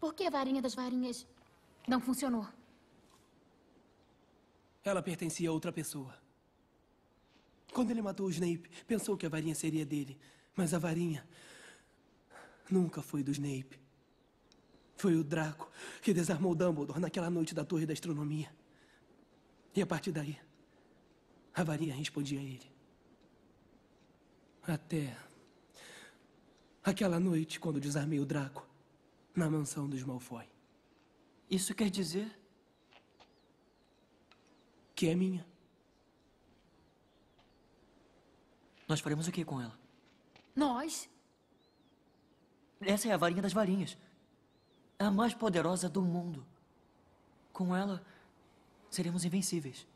Por que a varinha das varinhas não funcionou? Ela pertencia a outra pessoa. Quando ele matou o Snape, pensou que a varinha seria dele. Mas a varinha nunca foi do Snape. Foi o Draco que desarmou Dumbledore naquela noite da Torre da Astronomia. E a partir daí, a varinha respondia a ele. Até aquela noite, quando desarmei o Draco na mansão dos Malfoy. Isso quer dizer? Que é minha. Nós faremos o que com ela? Nós? Essa é a varinha das varinhas. A mais poderosa do mundo. Com ela, seremos invencíveis.